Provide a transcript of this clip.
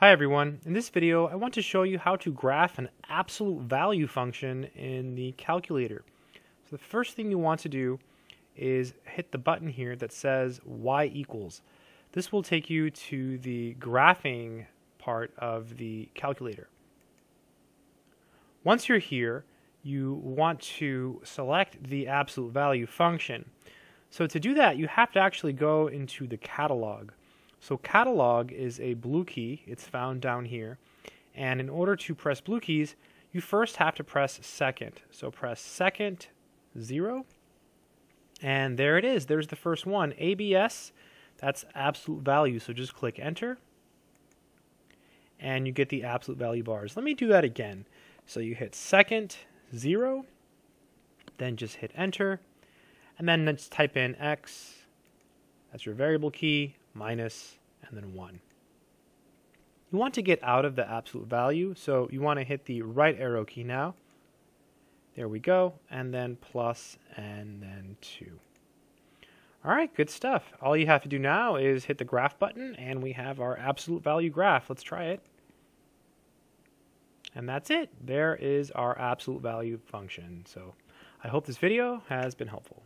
Hi everyone, in this video I want to show you how to graph an absolute value function in the calculator. So the first thing you want to do is hit the button here that says y equals. This will take you to the graphing part of the calculator. Once you're here, you want to select the absolute value function. So to do that, you have to actually go into the catalog. So catalog is a blue key. It's found down here. And in order to press blue keys, you first have to press second. So press second, zero. And there it is. There's the first one. ABS, that's absolute value. So just click enter. And you get the absolute value bars. Let me do that again. So you hit second, zero. Then just hit enter. And then let's type in x. That's your variable key minus, and then 1. You want to get out of the absolute value, so you want to hit the right arrow key now. There we go, and then plus, and then 2. All right, good stuff. All you have to do now is hit the graph button, and we have our absolute value graph. Let's try it. And that's it. There is our absolute value function. So I hope this video has been helpful.